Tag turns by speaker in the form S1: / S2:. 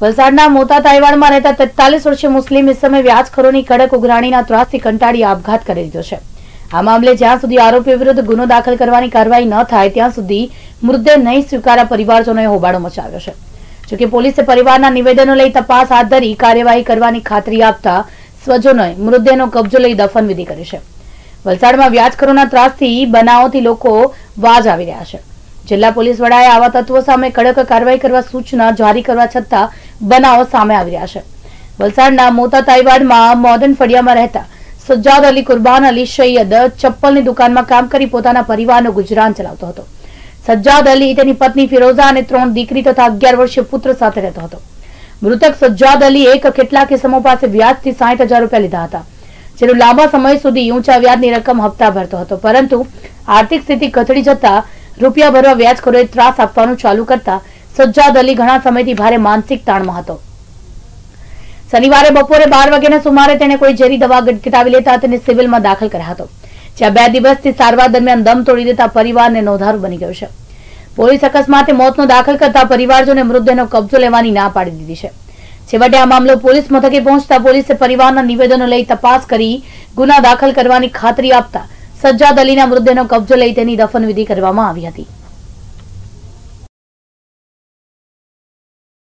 S1: વલસાડના મોટા તાઇવાડમાં રહેતા તેતાલીસ વર્ષીય મુસ્લિમ ઇસમે વ્યાજખોરોની કડક ઉઘરાણીના ત્રાસથી કંટાળી આપઘાત કરી લીધો છે. આ મામલે જ્યાં સુધી આરોપીઓ વિરુદ્ધ ગુનો દાખલ કરવાની કાર્યવાહી ન થાય, ત્યાં સુધી મૃતદેહ નહીં સ્વીકારા પરિવારજનોએ હોબાળો મચાવ્યો છે. જોકે પોલીસે પરિવારના નિવેદનો લઈ તપાસ હાથ ધરી કાર્યવાહી કરવાની ખાતરી આપતા સ્વજનોએ મૃતદેહનો કબજો લઈ દફનવિધિ કરી છે. વલસાડમાં વ્યાજખોરોના ત્રાસથી બનાવોથી લોકો વાજ આવી રહ્યા છે. જિલ્લા પોલીસ વડાએ આવા તત્વો સામે કડક કાર્યવાહી કરવા સૂચના જારી કરવા છતાં બનાવો સામે આવી છે. વલસાડના મોટા તાઇવાડમાં મોર્ડન ફળિયામાં રહેતા સજ્જાદ અલી કુરબાન અલી સૈયદ ચપ્પલની દુકાનમાં કામ કરી પોતાના પરિવારનું ગુજરાન ચલાવતો હતો. સજ્જાદ અલી તેની પત્ની ફિરોઝા અને ત્રણ દીકરી તથા અગિયાર વર્ષીય પુત્ર સાથે રહેતો હતો. મૃતક સજ્જાદ અલી એક કેટલાક કિસ્મો પાસે વ્યાજથી સાઠ હજાર રૂપિયા લીધા હતા, જેનું લાંબા સમય સુધી ઊંચા વ્યાજની રકમ હપ્તા ભરતો હતો. પરંતુ આર્થિક સ્થિતિ કથળી જતા રૂપિયા ભરવા વ્યાજખોરોએ ત્રાસ આપવાનું ચાલુ કરતા સજ્જાદ અલી ઘણા સમયથી ભારે માનસિક તાણમાં હતો. શનિવારે બપોરે બાર વાગ્યાના સુમારે તેને કોઈ ઝેરી દવા ગટગટાવી લેતા તેને સિવિલમાં દાખલ કર્યા હતો. જ્યાં બે દિવસથી સારવાર દરમિયાન દમ તોડી દેતા પરિવારને નોંધારું બની ગયું છે. પોલીસ અકસ્માતે મોતનો દાખલ કરતા પરિવારજોને મૃતદેહનો કબજો લેવાની ના પાડી દીધી છે. છેવટે આ મામલો પોલીસ મથકે પહોંચતા પોલીસે પરિવારના નિવેદનો લઈ તપાસ કરી ગુના દાખલ કરવાની ખાતરી આપતા સજ્જાદ અલીના મૃતદેહનો કબજો લઈ તેની દફનવિધિ કરવામાં આવી હતી.